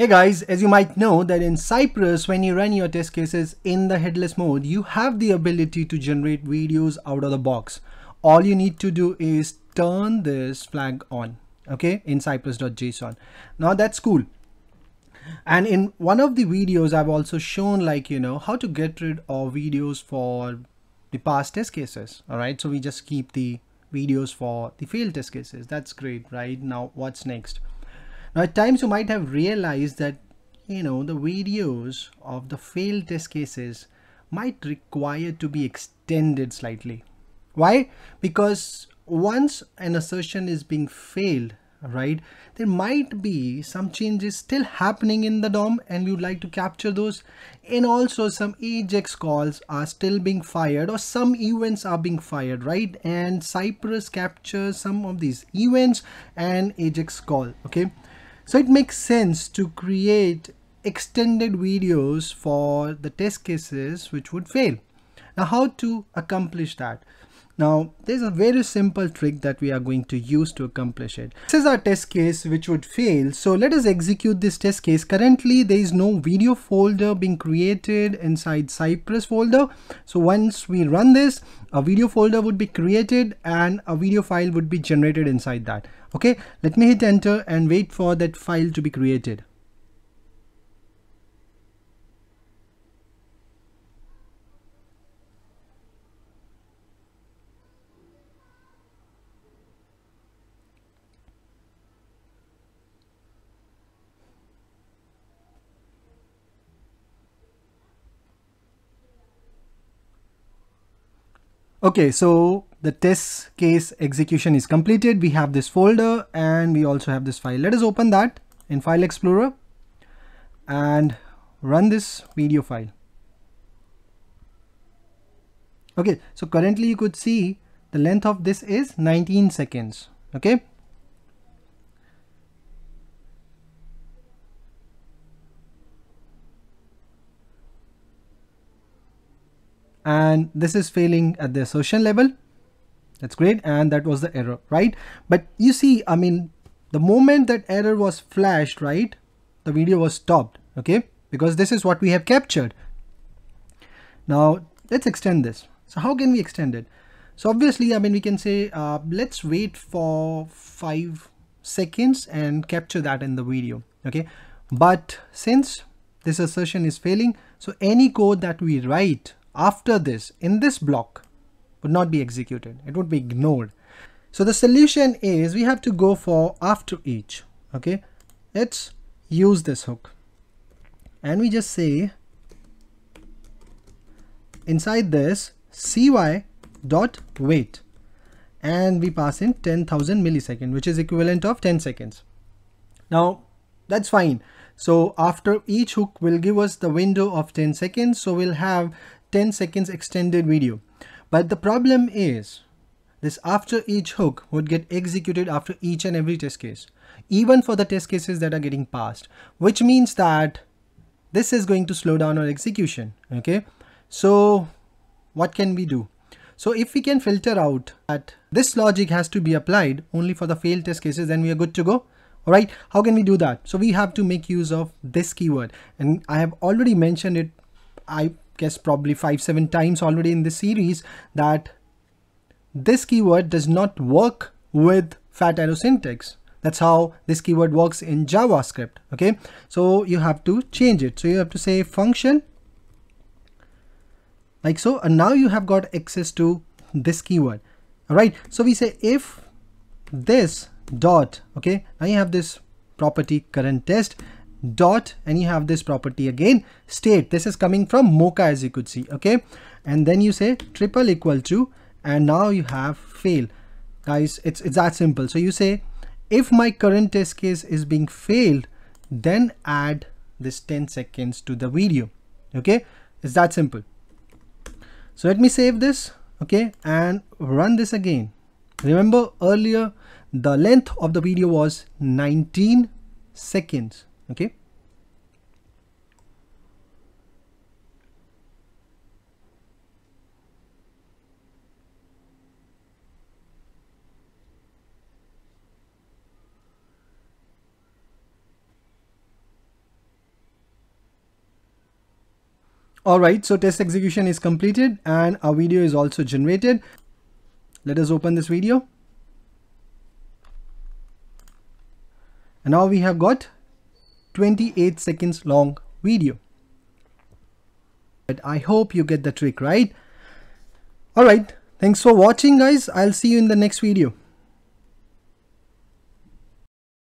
Hey guys, as you might know that in Cypress, when you run your test cases in the headless mode, you have the ability to generate videos out of the box. All you need to do is turn this flag on, okay, in cypress.json. Now that's cool. And in one of the videos, I've also shown like, you know, how to get rid of videos for the past test cases. All right. So we just keep the videos for the failed test cases. That's great, right? Now what's next? Now at times you might have realized that you know the videos of the failed test cases might require to be extended slightly. Why? Because once an assertion is being failed right there might be some changes still happening in the DOM and we would like to capture those and also some ajax calls are still being fired or some events are being fired right and cypress captures some of these events and ajax call okay so it makes sense to create extended videos for the test cases which would fail. Now how to accomplish that? Now there's a very simple trick that we are going to use to accomplish it. This is our test case which would fail. So let us execute this test case. Currently there is no video folder being created inside Cypress folder. So once we run this, a video folder would be created and a video file would be generated inside that okay let me hit enter and wait for that file to be created Okay, so the test case execution is completed. We have this folder and we also have this file. Let us open that in File Explorer and run this video file. Okay, so currently you could see the length of this is 19 seconds. Okay. And this is failing at the assertion level. That's great. And that was the error right? But you see i mean the moment that error was flashed right the video was stopped okay? Because this is what we have captured. Now let's extend this. So how can we extend it? So obviously i mean we can say uh, let's wait for five seconds and capture that in the video okay? But since this assertion is failing so any code that we write after this in this block would not be executed. It would be ignored. So the solution is we have to go for after each. Okay, let's use this hook and we just say inside this cy dot wait and we pass in 10,000 millisecond which is equivalent of 10 seconds. Now that's fine. So after each hook will give us the window of 10 seconds. So we'll have 10 seconds extended video. But the problem is this after each hook would get executed after each and every test case, even for the test cases that are getting passed, which means that this is going to slow down our execution. Okay. So what can we do? So if we can filter out that this logic has to be applied only for the failed test cases, then we are good to go. All right. How can we do that? So we have to make use of this keyword and I have already mentioned it. I guess probably five, seven times already in this series that this keyword does not work with fat arrow syntax. That's how this keyword works in JavaScript. Okay, so you have to change it. So you have to say function like so, and now you have got access to this keyword. All right, so we say if this dot, okay, now you have this property current test dot and you have this property again state. This is coming from mocha as you could see okay? And then you say triple equal to and now you have fail. Guys it's it's that simple. So you say if my current test case is being failed then add this 10 seconds to the video okay? It's that simple. So let me save this okay and run this again. Remember earlier the length of the video was 19 seconds okay Alright, so test execution is completed and our video is also generated. Let us open this video. And now we have got 28 seconds long video. But I hope you get the trick right. Alright, thanks for watching guys. I'll see you in the next video.